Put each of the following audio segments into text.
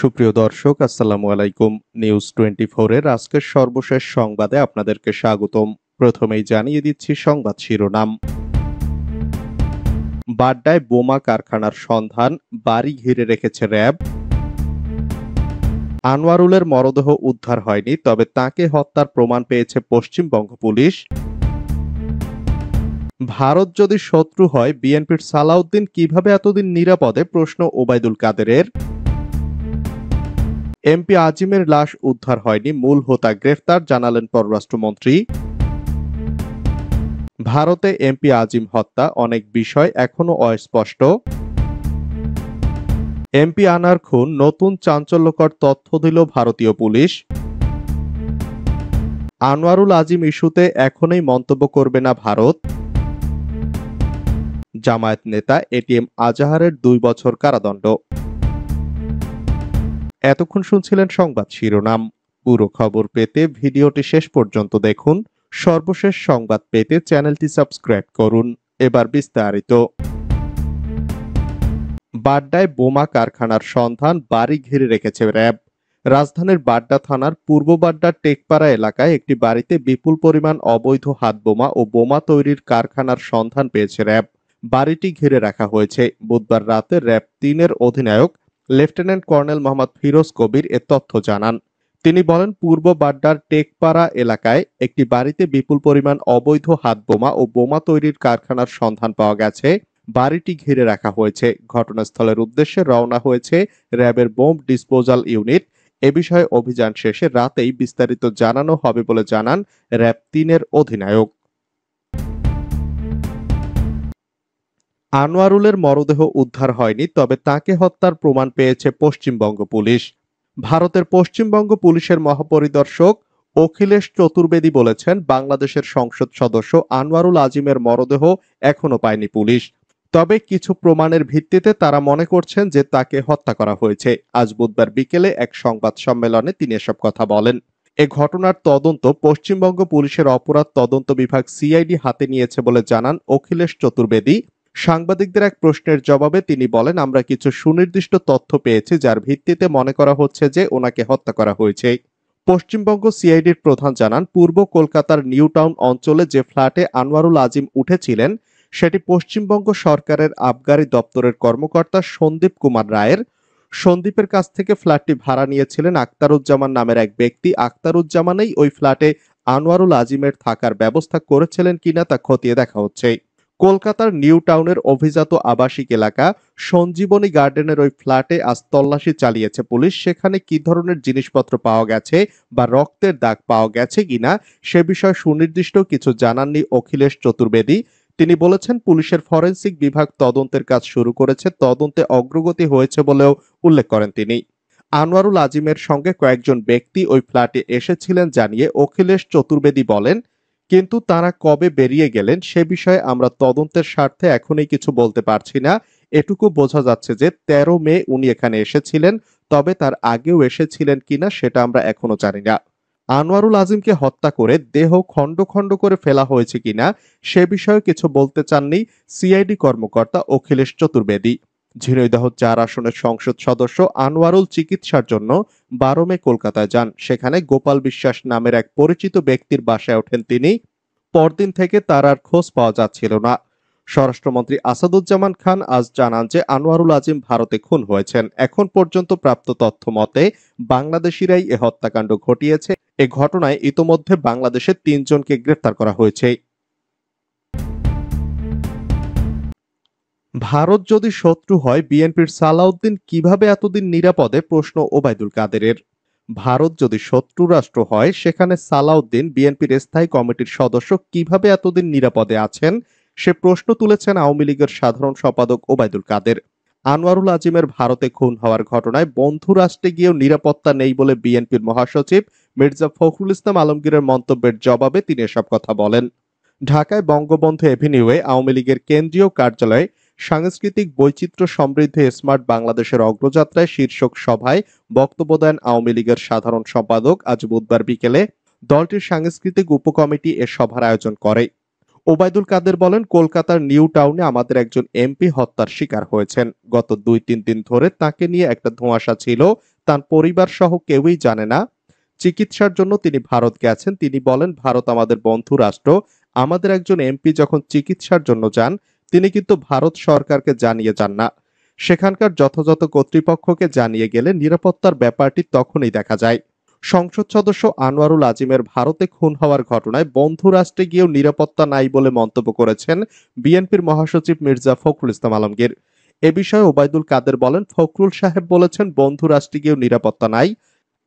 সুপ্রিয় দর্শক, আসসালামু আলাইকুম। নিউজ টোয়েন্টি এর আজকের সর্বশেষ সংবাদে আপনাদেরকে স্বাগতম। প্রথমেই জানিয়ে দিচ্ছি সংবাদ শিরোনাম। বাড্ডায় বোমা কারখানার সন্ধান, বাড়ি ঘিরে রেখেছে র্যাব। আনোয়ারুলের মরদেহ উদ্ধার হয়নি, তবে তাকে হত্যার প্রমাণ পেয়েছে পশ্চিমবঙ্গ পুলিশ। ভারত যদি শত্রু হয়, বিএনপির সালাউদ্দিন কীভাবে এতদিন নিরাপদে? প্রশ্ন ওবায়দুল কাদেরের। এমপি আজিমের লাশ উদ্ধার হয়নি, মূল হোতা গ্রেফতার, জানালেন পররাষ্ট্রমন্ত্রী। ভারতে এমপি আজিম হত্যা, অনেক বিষয় এখনও অস্পষ্ট। এমপি আনার খুন, নতুন চাঞ্চল্যকর তথ্য দিল ভারতীয় পুলিশ। আনোয়ারুল আজিম ইস্যুতে এখনই মন্তব্য করবে না ভারত। জামায়াত নেতা এটিএম আজাহারের দুই বছর কারাদণ্ড। এতক্ষণ শুনছিলেন সংবাদ শিরোনাম। পুরো খবর পেতে ভিডিওটি শেষ পর্যন্ত দেখুন। সর্বশেষ সংবাদ পেতে চ্যানেলটি সাবস্ক্রাইব করুন। এবার বিস্তারিত। বাড্ডায় বোমা কারখানার সন্ধান, বাড়ি ঘিরে রেখেছে র্যাব। রাজধানীর বাড্ডা থানার পূর্ব বাড্ডার টেকপাড়া এলাকায় একটি বাড়িতে বিপুল পরিমাণ অবৈধ হাত বোমা ও বোমা তৈরির কারখানার সন্ধান পেয়েছে র্যাব। বাড়িটি ঘিরে রাখা হয়েছে। বুধবার রাতে র্যাব তিনের অধিনায়ক লেফটেন্যান্ট কর্নেল মোহাম্মদ ফিরোজ কবির এ তথ্য জানান। তিনি বলেন, পূর্ব বাড্ডার টেকপাড়া এলাকায় একটি বাড়িতে বিপুল পরিমাণ অবৈধ হাত বোমা ও বোমা তৈরির কারখানার সন্ধান পাওয়া গেছে। বাড়িটি ঘিরে রাখা হয়েছে। ঘটনাস্থলের উদ্দেশ্যে রওনা হয়েছে র্যাবের বোম ডিসপোজাল ইউনিট। এ বিষয়ে অভিযান শেষে রাতেই বিস্তারিত জানানো হবে বলে জানান র্যাব তিনের অধিনায়ক। আনোয়ারুলের মরদেহ উদ্ধার হয়নি, তবে তাকে হত্যার প্রমাণ পেয়েছে পশ্চিমবঙ্গ পুলিশ। ভারতের পশ্চিমবঙ্গ পুলিশের মহাপরিদর্শক অখিলেশ চতুর্বেদী বলেছেন, বাংলাদেশের সংসদ সদস্য আনোয়ারুল আজিমের মরদেহ এখনও পায়নি পুলিশ। তবে কিছু প্রমাণের ভিত্তিতে তারা মনে করছেন যে তাকে হত্যা করা হয়েছে। আজ বুধবার বিকেলে এক সংবাদ সম্মেলনে তিনি এসব কথা বলেন। এ ঘটনার তদন্ত পশ্চিমবঙ্গ পুলিশের অপরাধ তদন্ত বিভাগ সিআইডি হাতে নিয়েছে বলে জানান অখিলেশ চতুর্বেদী। সাংবাদিকদের এক প্রশ্নের জবাবে তিনি বলেন, আমরা কিছু সুনির্দিষ্ট তথ্য পেয়েছি যার ভিত্তিতে মনে করা হচ্ছে যে ওনাকে হত্যা করা হয়েছে। পশ্চিমবঙ্গ সিআইডির প্রধান জানান, পূর্ব কলকাতার নিউ টাউন অঞ্চলে যে ফ্ল্যাটে আনোয়ারুল আজিম উঠেছিলেন, সেটি পশ্চিমবঙ্গ সরকারের আবগারি দপ্তরের কর্মকর্তা সন্দীপ কুমার রায়ের। সন্দীপের কাছ থেকে ফ্ল্যাটটি ভাড়া নিয়েছিলেন আক্তারুজ্জামান নামের এক ব্যক্তি। আক্তারুজ্জামানেই ওই ফ্ল্যাটে আনোয়ারুল আজিমের থাকার ব্যবস্থা করেছিলেন কিনা তা খতিয়ে দেখা হচ্ছে। কলকাতার নিউ টাউনের অভিজাত আবাসিক এলাকা সঞ্জীবনী গার্ডেনের ওই ফ্ল্যাটে আজ তল্লাশি চালিয়েছে পুলিশ। সেখানে কি ধরনের জিনিসপত্র পাওয়া গেছে বা রক্তের দাগ পাওয়া গেছে কিনা সে বিষয়ে সুনির্দিষ্ট কিছু জানাননি অখিলেশ চতুর্বেদী। তিনি বলেছেন, পুলিশের ফরেন্সিক বিভাগ তদন্তের কাজ শুরু করেছে, তদন্তে অগ্রগতি হয়েছে বলেও উল্লেখ করেন তিনি। আনোয়ারুল আজিমের সঙ্গে কয়েকজন ব্যক্তি ওই ফ্ল্যাটে এসেছিলেন জানিয়ে অখিলেশ চতুর্বেদী বলেন কিন্তু তারা কবে বেরিয়ে গেলেন সে বিষয়ে আমরা তদন্তের স্বার্থে এখনই কিছু বলতে পারছি না। এটুকু বোঝা যাচ্ছে যে ১৩ মে উনি এখানে এসেছিলেন, তবে তার আগেও এসেছিলেন কিনা সেটা আমরা এখনও জানি না। আনোয়ারুল আজিমকে হত্যা করে দেহ খণ্ড খণ্ড করে ফেলা হয়েছে কিনা সে বিষয়ে কিছু বলতে চাননি সিআইডি কর্মকর্তা অখিলেশ চতুর্বেদী। ঝিনাইদহ চার আসনের সংসদ সদস্য আনোয়ারুল চিকিৎসার জন্য বারো মে কলকাতায় যান। সেখানে গোপাল বিশ্বাস নামের এক পরিচিত ব্যক্তির বাসায় ওঠেন তিনি। পরদিন থেকে তার আর খোঁজ পাওয়া যাচ্ছিল না। স্বরাষ্ট্রমন্ত্রী আসাদুজ্জামান খান আজ জানান যে আনোয়ারুল আজিম ভারতে খুন হয়েছেন। এখন পর্যন্ত প্রাপ্ত তথ্য মতে বাংলাদেশিরাই এ হত্যাকাণ্ড ঘটিয়েছে। এ ঘটনায় ইতোমধ্যে বাংলাদেশের তিনজনকে গ্রেফতার করা হয়েছে। ভারত যদি শত্রু হয়, বিএনপির সালাউদ্দিন কীভাবে এতদিন নিরাপদে? প্রশ্ন ওবায়দুল কাদেরের। ভারত যদি শত্রু রাষ্ট্র হয়, সেখানে সালাউদ্দিন বিএনপির স্থায়ী কমিটির সদস্য কীভাবে এতদিন নিরাপদে আছেন? সে প্রশ্ন তুলেছেন আওয়ামী লীগের সাধারণ সম্পাদক ওবায়দুল কাদের। আনোয়ারুল আজিমের ভারতে খুন হওয়ার ঘটনায় বন্ধু রাষ্ট্রে গিয়েও নিরাপত্তা নেই বলে বিএনপির মহাসচিব মির্জা ফখরুল ইসলাম আলমগীরের মন্তব্যের জবাবে তিনি এসব কথা বলেন। ঢাকায় বঙ্গবন্ধু এভিনিউয়ে আওয়ামী লীগের কেন্দ্রীয় কার্যালয়ে সাংস্কৃতিক বৈচিত্র্য সমৃদ্ধ স্মার্ট বাংলাদেশের অগ্রযাত্রায় শীর্ষক সভায় বক্তব্য দেন আওয়ামী লীগের সাধারণ সম্পাদক আজ বুধবার বিকেলে। দলটির সাংস্কৃতিক উপকমিটি এ সভার আয়োজন করে। ওবায়দুল কাদের বলেন, কলকাতার নিউ টাউনে আমাদের একজন এমপি হত্যার শিকার হয়েছেন। গত দুই তিন দিন ধরে তাকে নিয়ে একটা ধোঁয়াশা ছিল, তার পরিবার সহ কেউই জানে না। চিকিৎসার জন্য তিনি ভারত গেছেন। তিনি বলেন, ভারত আমাদের বন্ধু রাষ্ট্র। আমাদের একজন এমপি যখন চিকিৎসার জন্য যান তিনি কিন্তু ভারত সরকারকে জানিয়ে যান না। সেখানকার যথাযথ কর্তৃপক্ষকে জানিয়ে গেলে নিরাপত্তার ব্যাপারটি তখনই দেখা যায়। সংসদ সদস্য আনোয়ারুল আজিমের ভারতে খুন হওয়ার ঘটনায় বন্ধু রাষ্ট্রে গিয়েও নিরাপত্তা নাই বলে মন্তব্য করেছেন বিএনপির মহাসচিব মির্জা ফখরুল ইসলাম আলমগীর। এ বিষয়ে ওবায়দুল কাদের বলেন, ফখরুল সাহেব বলেছেন, বন্ধু রাষ্ট্রে গিয়েও নিরাপত্তা নাই।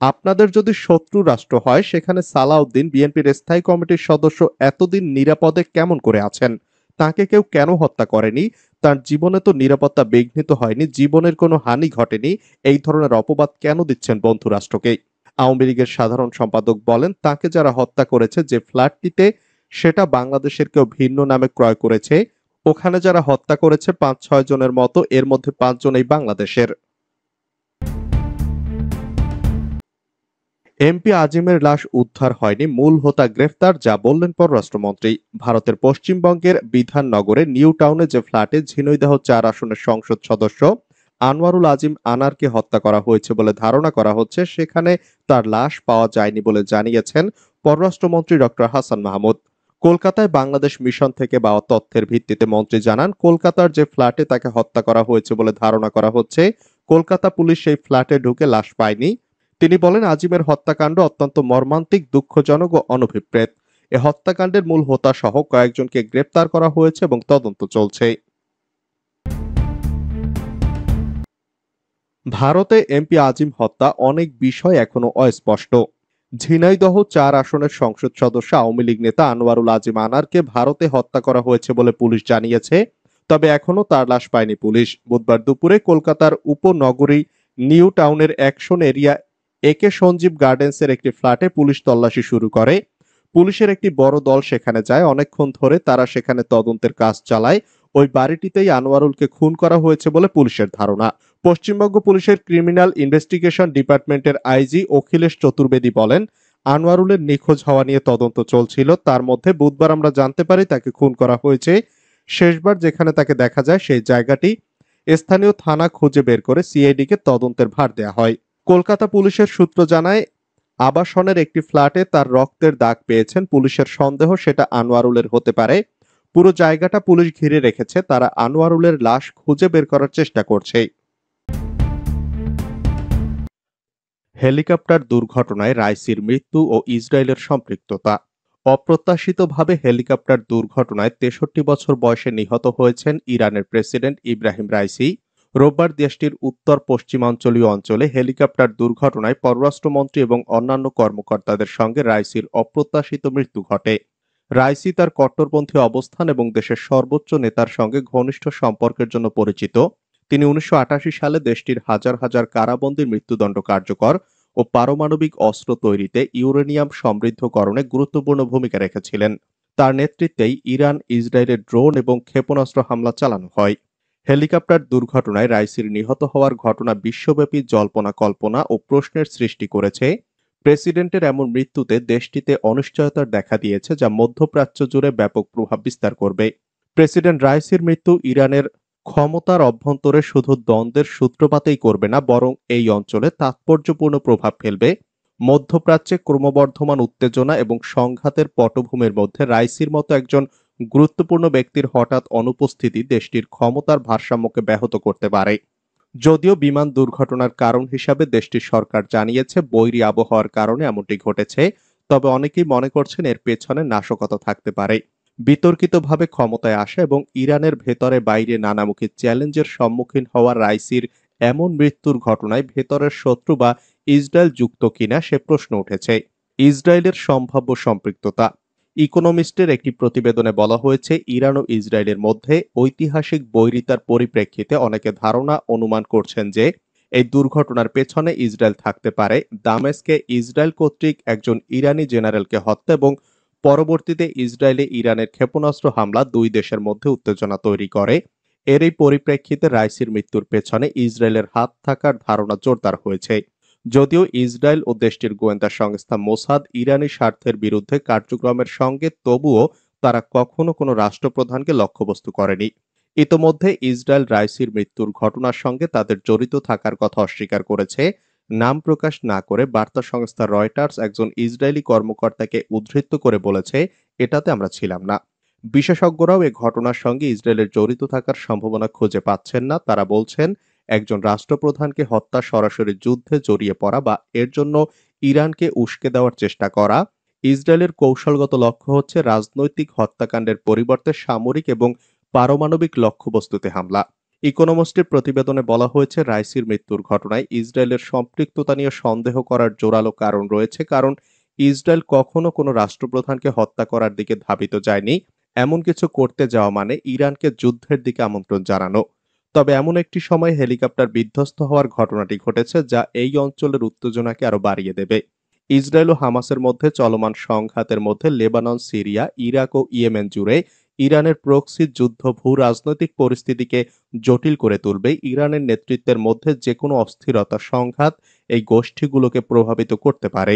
আপনাদের যদি শত্রু রাষ্ট্র হয়, সেখানে সালাউদ্দিন বিএনপির স্থায়ী কমিটির সদস্য এতদিন নিরাপদে কেমন করে আছেন? তাকে কেউ কেন হত্যা করেনি? তার জীবনে তো নিরাপত্তা বিঘ্নিত হয়নি, জীবনের কোনো হানি ঘটেনি। এই ধরনের অপবাদ কেন দিচ্ছেন বন্ধু রাষ্ট্রকে? আওয়ামী লীগের সাধারণ সম্পাদক বলেন, তাকে যারা হত্যা করেছে যে ফ্ল্যাটটিতে, সেটা বাংলাদেশের কেউ ভিন্ন নামে ক্রয় করেছে। ওখানে যারা হত্যা করেছে পাঁচ ছয় জনের মতো, এর মধ্যে পাঁচজনই বাংলাদেশের। এমপি আজিমের লাশ উদ্ধার হয়নি। মূল হোতা গ্রেফতার, যা বললেন পররাষ্ট্রমন্ত্রী। ভারতের পশ্চিমবঙ্গের বিধাননগরে নিউ টাউনে যে ফ্ল্যাটে ঝিনৈদহ চার আসনের সংসদ সদস্য আনোয়ারুল আজিম আনারকে হত্যা করা হয়েছে বলে ধারণা করা হচ্ছে, সেখানে তার লাশ পাওয়া যায়নি বলে জানিয়েছেন পররাষ্ট্রমন্ত্রী ডক্টর হাসান মাহমুদ। কলকাতায় বাংলাদেশ মিশন থেকে পাওয়া তথ্যের ভিত্তিতে মন্ত্রী জানান, কলকাতার যে ফ্ল্যাটে তাকে হত্যা করা হয়েছে বলে ধারণা করা হচ্ছে, কলকাতা পুলিশ সেই ফ্ল্যাটে ঢুকে লাশ পায়নি। তিনি বলেন, আজিমের হত্যাকাণ্ড অত্যন্ত মর্মান্তিক, দুঃখজনক ও অনভিপ্রেত। এ হত্যাকাণ্ডের মূল হোতা সহ কয়েকজনকে গ্রেপ্তার করা হয়েছে এবং তদন্ত চলছে। ভারতে এমপি আজিম হত্যা অনেক বিষয় এখনও অস্পষ্ট। ঝিনাইদহ চার আসনের সংসদ সদস্য, আওয়ামী লীগ নেতা আনোয়ারুল আজিম আনারকে ভারতে হত্যা করা হয়েছে বলে পুলিশ জানিয়েছে, তবে এখনও তার লাশ পায়নি পুলিশ। বুধবার দুপুরে কলকাতার উপনগরী নিউ টাউনের অ্যাকশন এরিয়া একে সঞ্জীব গার্ডেন্সের একটি ফ্ল্যাটে পুলিশ তল্লাশি শুরু করে। পুলিশের একটি বড় দল সেখানে যায়। অনেকক্ষণ ধরে তারা সেখানে তদন্তের কাজ চালায়। ওই বাড়িটিতেই আনোয়ারুলকে খুন করা হয়েছে বলে পুলিশের ধারণা। পশ্চিমবঙ্গ পুলিশের ক্রিমিনাল ইনভেস্টিগেশন ডিপার্টমেন্টের আইজি অখিলেশ চতুর্বেদী বলেন, আনোয়ারুলের নিখোঁজ হওয়া নিয়ে তদন্ত চলছিল। তার মধ্যে বুধবার আমরা জানতে পারি তাকে খুন করা হয়েছে। শেষবার যেখানে তাকে দেখা যায় সেই জায়গাটি স্থানীয় থানা খুঁজে বের করে সিআইডিকে তদন্তের ভার দেওয়া হয়। কলকাতা পুলিশের সূত্র জানায়, আবাসনের একটি ফ্ল্যাটে তার রক্তের দাগ পেয়েছেন পুলিশের সন্দেহ, সেটা আনোয়ারুলের হতে পারে। পুরো জায়গাটা পুলিশ ঘিরে রেখেছে, তারা আনোয়ারুলের লাশ খুঁজে বের করার চেষ্টা করছে। হেলিকপ্টার দুর্ঘটনায় রাইসির মৃত্যু ও ইসরায়েলের সম্পৃক্ততা। অপ্রত্যাশিতভাবে হেলিকপ্টার দুর্ঘটনায় তেষট্টি বছর বয়সে নিহত হয়েছেন ইরানের প্রেসিডেন্ট ইব্রাহিম রাইসি। রোববার দেশটির উত্তর পশ্চিমাঞ্চলীয় অঞ্চলে হেলিকপ্টার দুর্ঘটনায় পররাষ্ট্রমন্ত্রী এবং অন্যান্য কর্মকর্তাদের সঙ্গে রাইসির অপ্রত্যাশিত মৃত্যু ঘটে। রাইসি তার কট্টরপন্থী অবস্থান এবং দেশের সর্বোচ্চ নেতার সঙ্গে ঘনিষ্ঠ সম্পর্কের জন্য পরিচিত। তিনি উনিশশো আটাশি সালে দেশটির হাজার হাজার কারাবন্দীর মৃত্যুদণ্ড কার্যকর ও পারমাণবিক অস্ত্র তৈরিতে ইউরেনিয়াম সমৃদ্ধকরণে গুরুত্বপূর্ণ ভূমিকা রেখেছিলেন। তার নেতৃত্বেই ইরান ইসরায়েলের ড্রোন এবং ক্ষেপণাস্ত্র হামলা চালানো হয়। হেলিকপ্টার দুর্ঘটনায় রাইসির নিহত হওয়ার ঘটনা বিশ্বব্যাপী জল্পনা কল্পনা ও প্রশ্নের সৃষ্টি করেছে। প্রেসিডেন্টের এমন মৃত্যুতে দেশটিতে অনিশ্চয়তার দেখা দিয়েছে যা মধ্যপ্রাচ্য জুড়ে ব্যাপক প্রভাব বিস্তার করবে। প্রেসিডেন্ট রাইসির মৃত্যু ইরানের ক্ষমতার অভ্যন্তরে শুধু দ্বন্দ্বের সূত্রপাতেই করবে না, বরং এই অঞ্চলে তাৎপর্যপূর্ণ প্রভাব ফেলবে। মধ্যপ্রাচ্যে ক্রমবর্ধমান উত্তেজনা এবং সংঘাতের পটভূমির মধ্যে রাইসির মতো একজন গুরুত্বপূর্ণ ব্যক্তির হঠাৎ অনুপস্থিতি দেশটির ক্ষমতার ভারসাম্যকে ব্যাহত করতে পারে। যদিও বিমান দুর্ঘটনার কারণ হিসাবে দেশটির সরকার জানিয়েছে, বৈরী আবহাওয়ার কারণে এমনটি ঘটেছে, তবে অনেকেই মনে করছেন এর পেছনে নাশকতা থাকতে পারে। বিতর্কিতভাবে ক্ষমতায় আসা এবং ইরানের ভেতরে বাইরে নানামুখী চ্যালেঞ্জের সম্মুখীন হওয়া রাইসির এমন মৃত্যুর ঘটনায় ভেতরের শত্রু বা ইসরায়েল যুক্ত কিনা সে প্রশ্ন উঠেছে। ইসরায়েলের সম্ভাব্য সম্পৃক্ততা ইকোনমিস্টের একটি প্রতিবেদনে বলা হয়েছে, ইরান ও ইসরায়েলের মধ্যে ঐতিহাসিক বৈরিতার পরিপ্রেক্ষিতে অনেকে ধারণা অনুমান করছেন যে, এই দুর্ঘটনার পেছনে ইসরায়েল থাকতে পারে। দামেস্কে ইসরায়েল কর্তৃক একজন ইরানি জেনারেলকে হত্যা এবং পরবর্তীতে ইসরায়েলে ইরানের ক্ষেপণাস্ত্র হামলা দুই দেশের মধ্যে উত্তেজনা তৈরি করে। এর এই পরিপ্রেক্ষিতে রাইসির মৃত্যুর পেছনে ইসরায়েলের হাত থাকার ধারণা জোরদার হয়েছে। যদিও ইসরায়েল ও দেশটির গোয়েন্দা সংস্থা মোসাদ ইরানি স্বার্থের বিরুদ্ধে কার্যক্রমের সঙ্গে, তবুও তারা কখনো কোনো রাষ্ট্রপ্রধানকে লক্ষ্যবস্তু করেনি। ইতোমধ্যে ইসরায়েল রাইসির মৃত্যুর ঘটনার সঙ্গে তাদের জড়িত থাকার কথা অস্বীকার করেছে। নাম প্রকাশ না করে বার্তা সংস্থা রয়টার্স একজন ইসরায়েলি কর্মকর্তাকে উদ্ধৃত করে বলেছে, এটাতে আমরা ছিলাম না। বিশেষজ্ঞরাও এ ঘটনার সঙ্গে ইসরায়েলের জড়িত থাকার সম্ভাবনা খুঁজে পাচ্ছেন না। তারা বলছেন একজন রাষ্ট্রপ্রধানকে হত্যা সরাসরি যুদ্ধে জড়িয়ে পড়া বা এর জন্য ইরানকে উস্কে দেওয়ার চেষ্টা করা। ইসরায়েলের কৌশলগত লক্ষ্য হচ্ছে রাজনৈতিক হত্যাকাণ্ডের পরিবর্তে সামরিক এবং পারমাণবিক লক্ষ্যবস্তুতে হামলা। ইকোনমিস্টের প্রতিবেদনে বলা হয়েছে, রাইসির মৃত্যুর ঘটনায় ইসরায়েলের সম্পৃক্ততা নিয়ে সন্দেহ করার জোরালো কারণ রয়েছে, কারণ ইসরায়েল কখনো কোনো রাষ্ট্রপ্রধানকে হত্যা করার দিকে ধাবিত যায়নি। এমন কিছু করতে যাওয়া মানে ইরানকে যুদ্ধের দিকে আমন্ত্রণ জানানো। তবে এমন একটি সময় হেলিকপ্টার বিধ্বস্ত হওয়ার ঘটনাটি ঘটেছে যা এই অঞ্চলের উত্তেজনাকে আরও বাড়িয়ে দেবে। ইসরায়েল ও হামাসের মধ্যে চলমান সংঘাতের মধ্যে লেবানন, সিরিয়া, ইরাক ও ইয়েমেন জুড়ে ইরানের প্রক্সি যুদ্ধ ভূ রাজনৈতিক পরিস্থিতিকে জটিল করে তুলবে। ইরানের নেতৃত্বের মধ্যে যে কোনো অস্থিরতা সংঘাত এই গোষ্ঠীগুলোকে প্রভাবিত করতে পারে।